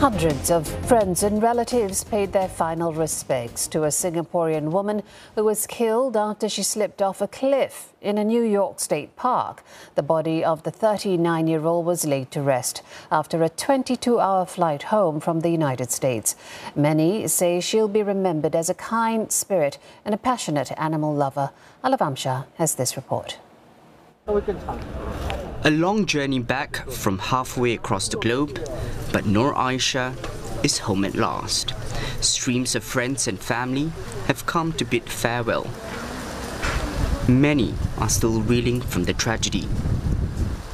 Hundreds of friends and relatives paid their final respects to a Singaporean woman who was killed after she slipped off a cliff in a New York state park. The body of the 39 year old was laid to rest after a 22 hour flight home from the United States. Many say she'll be remembered as a kind spirit and a passionate animal lover. Alif Amsyar has this report. A long journey back from halfway across the globe, but Noor Aisha is home at last. Streams of friends and family have come to bid farewell. Many are still reeling from the tragedy.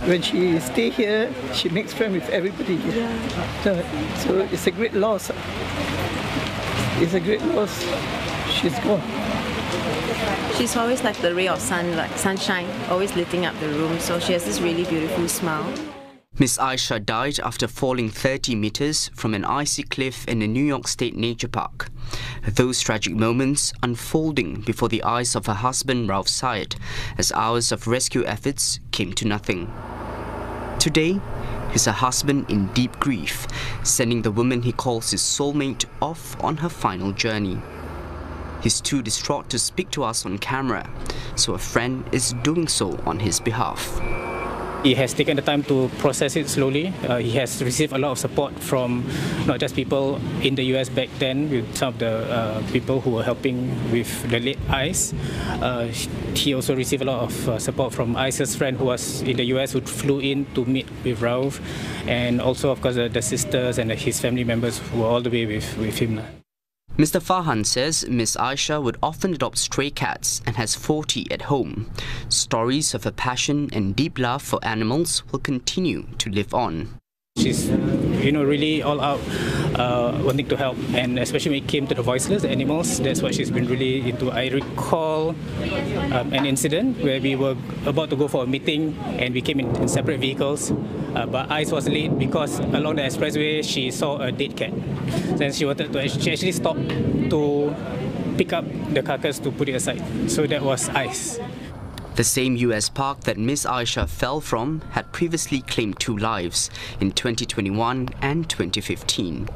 When she stay here, she makes friends with everybody. Yeah. So, so it's a great loss. It's a great loss. She's gone. She's always like the ray of sun, like sunshine, always lighting up the room. So she has this really beautiful smile. Miss Aisha died after falling 30 meters from an icy cliff in a New York State Nature Park. Those tragic moments unfolding before the eyes of her husband Ralph Syed as hours of rescue efforts came to nothing. Today, he's a husband in deep grief, sending the woman he calls his soulmate off on her final journey. He's too distraught to speak to us on camera, so a friend is doing so on his behalf. He has taken the time to process it slowly. Uh, he has received a lot of support from not just people in the US back then, with some of the uh, people who were helping with the late ICE. Uh, he also received a lot of uh, support from ICE's friend who was in the US who flew in to meet with Ralph, and also, of course, the, the sisters and his family members who were all the way with, with him. Mr. Farhan says Miss Aisha would often adopt stray cats and has 40 at home. Stories of her passion and deep love for animals will continue to live on. She's, you know, really all out uh, wanting to help, and especially when it came to the voiceless animals, that's what she's been really into. I recall um, an incident where we were about to go for a meeting and we came in, in separate vehicles, uh, but Ice was late because along the expressway she saw a dead cat. Then she wanted to, she actually stopped to pick up the carcass to put it aside. So that was Ice. The same US park that Miss Aisha fell from had previously claimed two lives in 2021 and 2015.